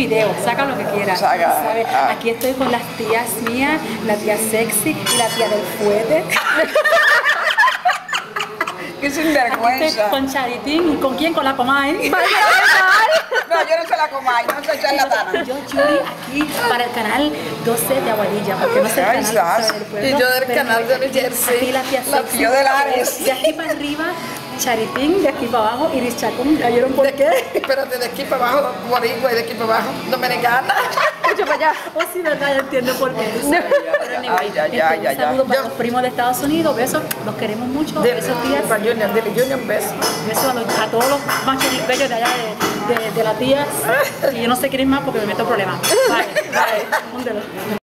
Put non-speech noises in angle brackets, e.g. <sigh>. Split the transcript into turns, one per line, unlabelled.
video, saca lo que quieras.
Ah.
Aquí estoy con las tías mías, la tía sexy y la tía del fuete. <laughs>
Qué
Aquí
sinvergüenza.
estoy con Charitín y con quién, con la Comay. <laughs>
No, yo no se la comáis, yo no soy charlatana.
Yo, Julie, aquí para el canal 12 de Aguadilla, porque no sé el canal del pueblo.
Y yo del canal de New Jersey.
Aquí la tía
La
sexy.
tío de Lares.
De aquí para arriba, Charitín, de aquí para abajo, Iris Chacón. ¿Ya vieron por
De
qué?
espérate, de aquí para abajo, boricua y de aquí para abajo, dominicana.
Mucho para allá.
Oh, sí, verdad, ya entiendo por qué. Pero anyway,
Ay, ya, ya, ya,
un
ya.
saludo para
Yo-
los primos de Estados Unidos, besos, los queremos mucho,
Dile,
besos días,
para Junior, dile Junior un beso.
besos a, los- a todos los machos bellos de allá de, de, de la tía, y yo no sé quién más porque me meto en problemas. <laughs> Bye, húndelo.